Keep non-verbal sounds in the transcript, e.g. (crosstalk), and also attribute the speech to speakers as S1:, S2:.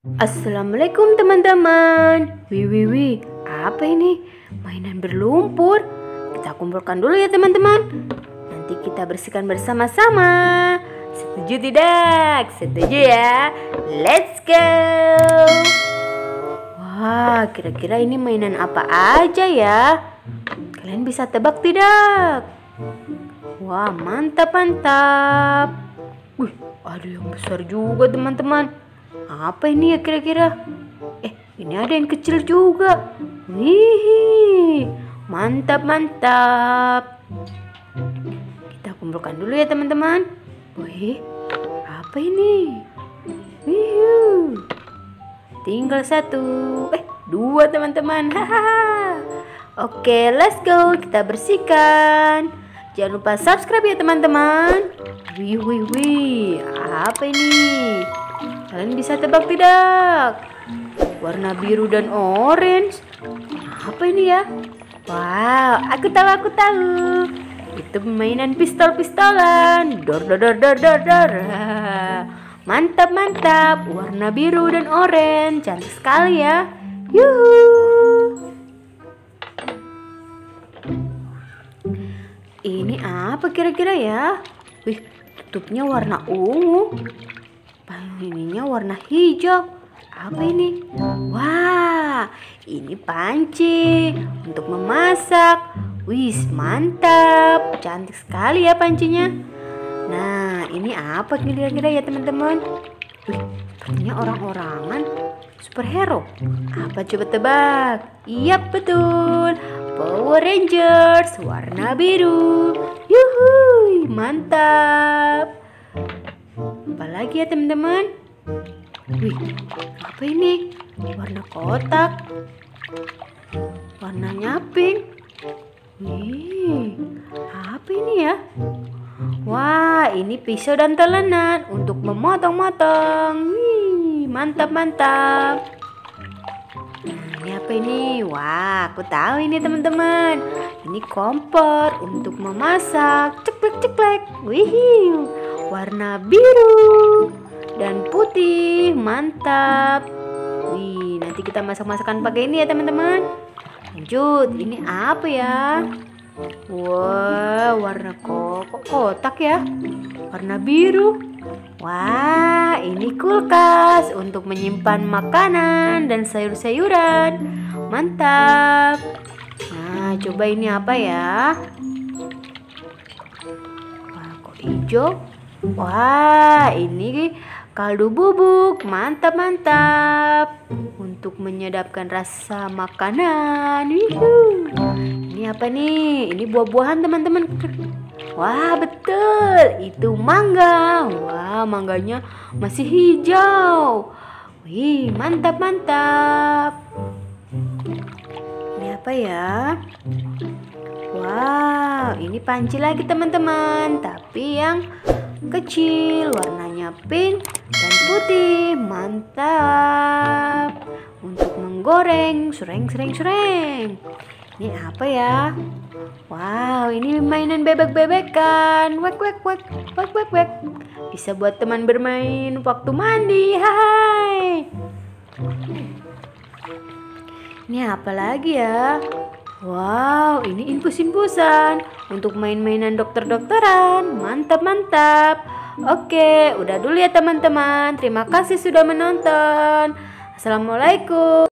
S1: Assalamualaikum teman-teman. Wih, wih, wih. Apa ini? Mainan berlumpur. Kita kumpulkan dulu ya teman-teman. Nanti kita bersihkan bersama-sama. Setuju tidak? Setuju ya? Let's go. Wah, kira-kira ini mainan apa aja ya? Kalian bisa tebak tidak? Wah, mantap, mantap. Wih, ada yang besar juga teman-teman. Apa ini ya kira-kira? Eh, ini ada yang kecil juga. Wih, mantap mantap. Kita kumpulkan dulu ya teman-teman. Wih, apa ini? Wih, tinggal satu. Eh, dua teman-teman. (laughs) Hahaha. Oke, let's go. Kita bersihkan. Jangan lupa subscribe ya teman-teman. Wih, wih, wih. Apa ini? Kalian bisa tebak tidak? Warna biru dan orange. Apa ini ya? Wow, aku tahu, aku tahu. Itu mainan pistol-pistolan. Dor, dor, dor, dor, dor, dor. (laughs) Mantap, mantap. Warna biru dan orange. Cantik sekali ya. Yuhu. Ini apa kira-kira ya? Wih, tutupnya warna ungu. Ininya warna hijau. Apa ini? Wah, ini panci untuk memasak. Wis, mantap. Cantik sekali ya pancinya. Nah, ini apa kira-kira ya teman-teman? Wih, sepertinya orang-orangan superhero. Apa coba tebak? Iya betul. Power Rangers warna biru. Yuhui, mantap. Apalagi ya teman-teman? Wih, apa ini? Warna kotak. Warnanya pink. Wih, apa ini ya? Wah, ini pisau dan telenan untuk memotong-motong. Wih, mantap mantap. Nah, ini apa ini? Wah, aku tahu ini teman-teman. Ini kompor untuk memasak. Ceklek ceklek. Wih, warna biru dan putih. Mantap. Wih, nanti kita masak-masakan pakai ini ya teman-teman. Lanjut, ini apa ya? Wah, warna kok kotak ya? Warna biru. Wah, ini kulkas untuk menyimpan makanan dan sayur-sayuran. Mantap. Nah, coba ini apa ya? Wah, kok hijau? Wah, ini kaldu bubuk. Mantap, mantap. Untuk menyedapkan rasa makanan. Ini apa nih? Ini buah-buahan teman-teman. Wah betul, itu mangga. Wah mangganya masih hijau. Wih mantap mantap. Ini apa ya? Wow, ini panci lagi teman-teman. Tapi yang kecil, warnanya pink dan putih. Mantap. Untuk menggoreng, sereng sereng sereng. Ini apa ya? Wow, ini mainan bebek-bebekan. Wek wek wek, wek wek wek. Bisa buat teman bermain waktu mandi. Hai. Ini apa lagi ya? Wow, ini infus-infusan untuk main-mainan dokter-dokteran. Mantap, mantap. Oke, udah dulu ya teman-teman. Terima kasih sudah menonton. Assalamualaikum.